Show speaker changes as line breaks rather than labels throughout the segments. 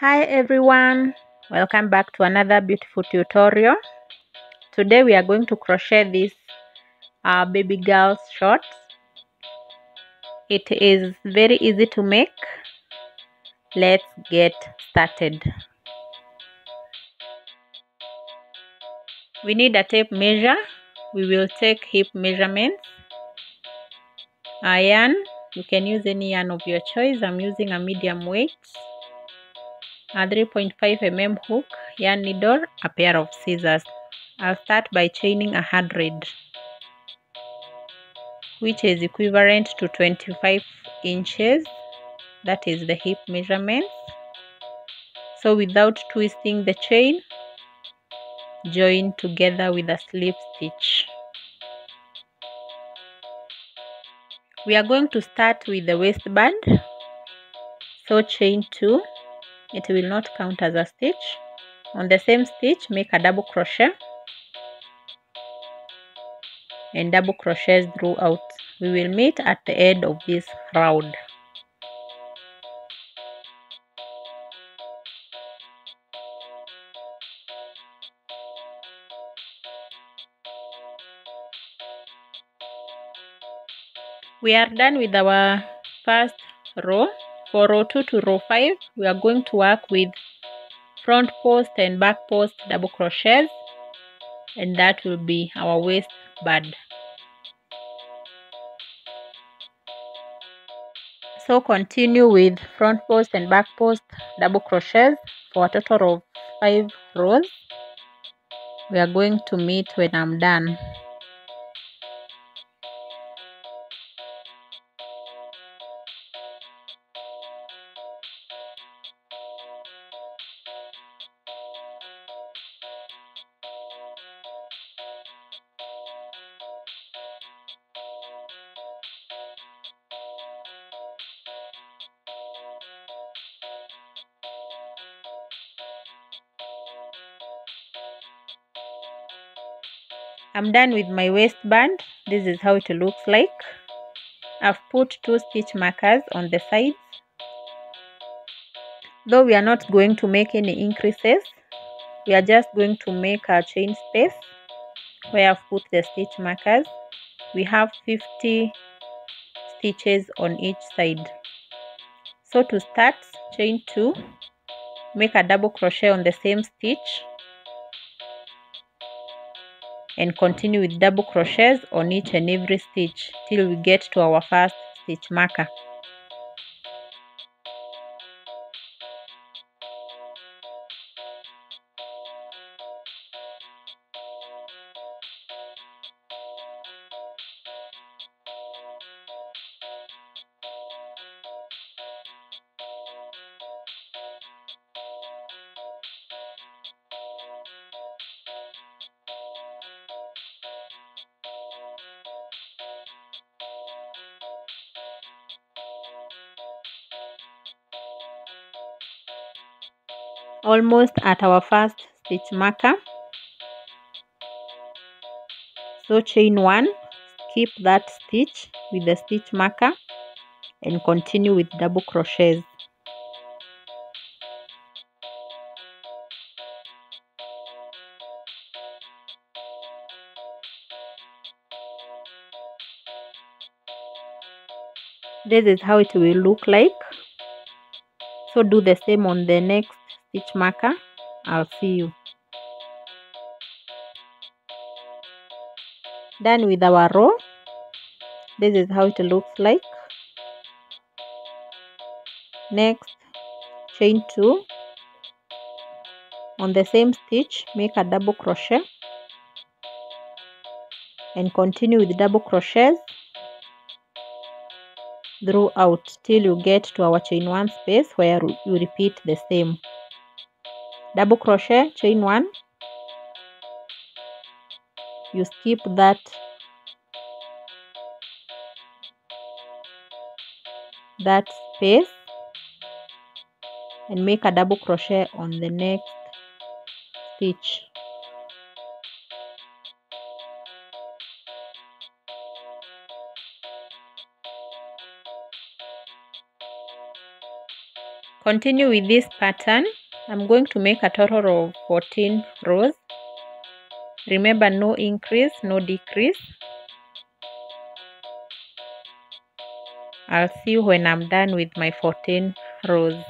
Hi everyone, welcome back to another beautiful tutorial. Today we are going to crochet this uh, baby girl's shorts. It is very easy to make. Let's get started. We need a tape measure. We will take hip measurements. Yarn, you can use any yarn of your choice. I'm using a medium weight a 3.5 mm hook, yarn needle, a pair of scissors. I'll start by chaining a hundred, which is equivalent to 25 inches. That is the hip measurements. So without twisting the chain, join together with a slip stitch. We are going to start with the waistband. So chain 2 it will not count as a stitch. On the same stitch make a double crochet. And double crochets throughout. We will meet at the end of this round. We are done with our first row for row 2 to row 5, we are going to work with front post and back post double crochets and that will be our waist waistband. So continue with front post and back post double crochets for a total of 5 rows. We are going to meet when I'm done. I'm done with my waistband. This is how it looks like. I've put two stitch markers on the sides. Though we are not going to make any increases, we are just going to make a chain space where I've put the stitch markers. We have 50 stitches on each side. So to start, chain 2, make a double crochet on the same stitch and continue with double crochets on each and every stitch till we get to our first stitch marker. Almost at our first stitch marker. So chain one skip that stitch with the stitch marker and continue with double crochets. This is how it will look like. So do the same on the next stitch marker i'll see you. Done with our row. This is how it looks like. Next chain two. On the same stitch make a double crochet. And continue with double crochets. Throughout till you get to our chain one space where you repeat the same double crochet chain one. You skip that. That space. And make a double crochet on the next stitch. Continue with this pattern i'm going to make a total of 14 rows. Remember no increase no decrease. I'll see you when i'm done with my 14 rows.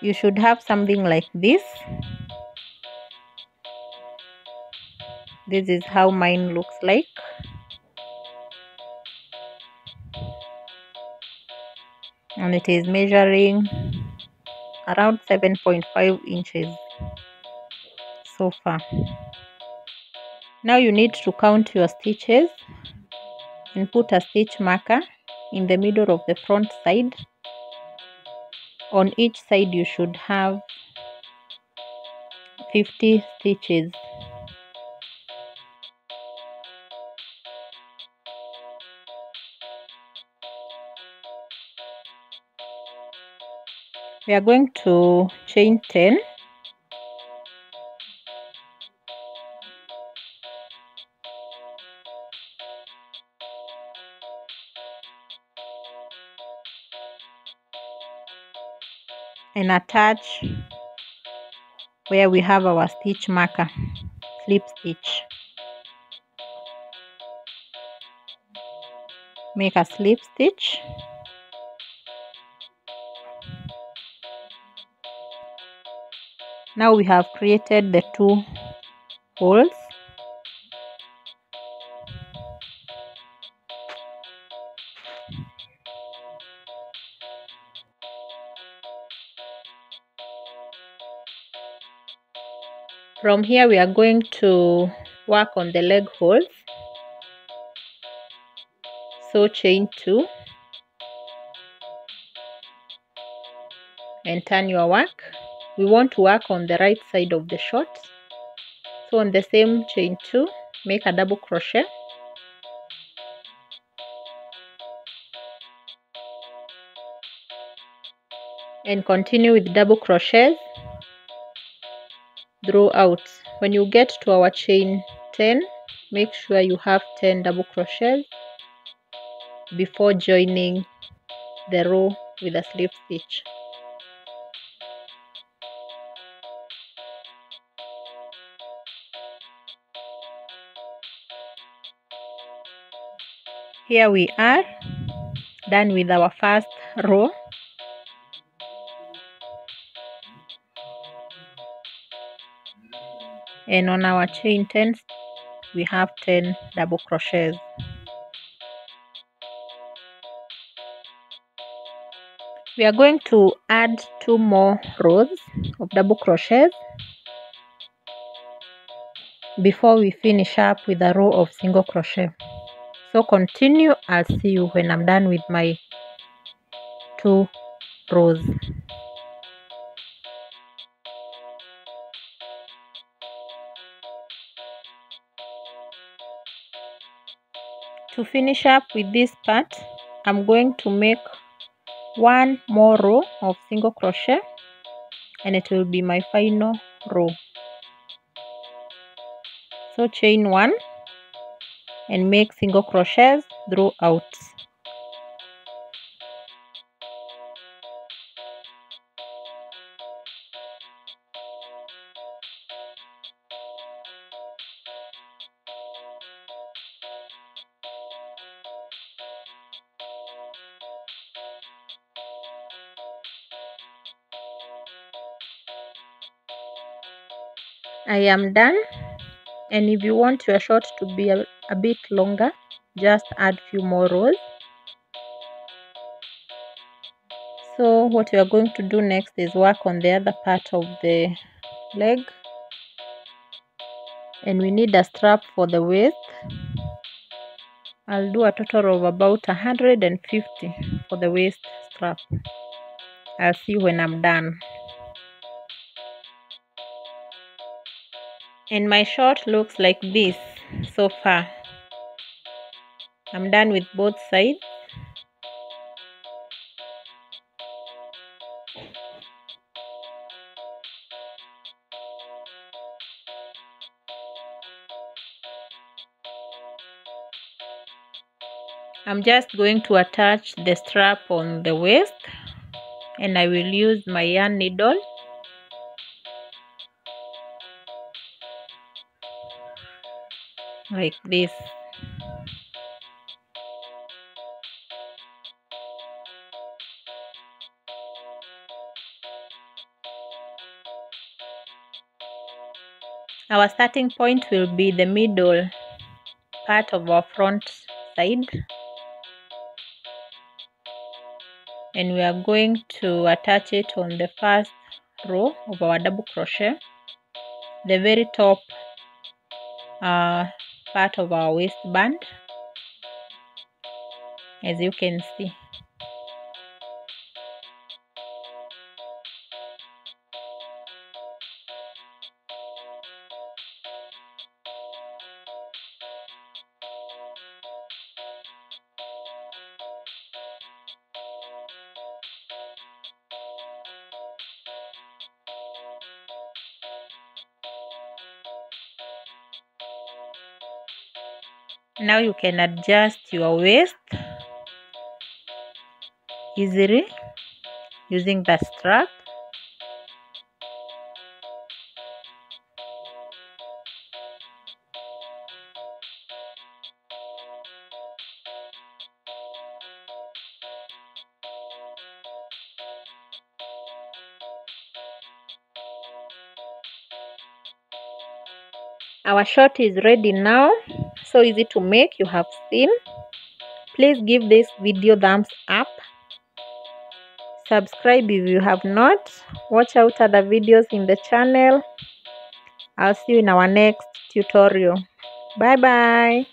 You should have something like this. This is how mine looks like and it is measuring around 7.5 inches so far. Now you need to count your stitches and put a stitch marker in the middle of the front side. On each side you should have 50 stitches we are going to chain 10 and attach where we have our stitch marker slip stitch. Make a slip stitch now we have created the two holes. From here we are going to work on the leg holes. So chain two. And turn your work we want to work on the right side of the short so on the same chain two make a double crochet. And continue with double crochets. Throughout when you get to our chain 10 make sure you have 10 double crochets before joining the row with a slip stitch here we are done with our first row. And on our chain 10 we have 10 double crochets. We are going to add two more rows of double crochets. Before we finish up with a row of single crochet so continue i'll see you when i'm done with my two rows. To finish up with this part i'm going to make one more row of single crochet and it will be my final row. So chain one and make single crochets throughout. I am done. And if you want your short to be a, bit longer. Just add few more rows. So what we are going to do next is work on the other part of the leg. And we need a strap for the waist. I'll do a total of about 150 for the waist strap. I'll see when I'm done. And my short looks like this so far I'm done with both sides. I'm just going to attach the strap on the waist and I will use my yarn needle. Like this our starting point will be the middle part of our front side. And we are going to attach it on the first row of our double crochet. The very top uh, part of our waistband. As you can see now you can adjust your waist easily using the strap. Our short is ready now so easy to make you have seen. Please give this video thumbs up. Subscribe if you have not. Watch out other videos in the channel. I'll see you in our next tutorial. Bye bye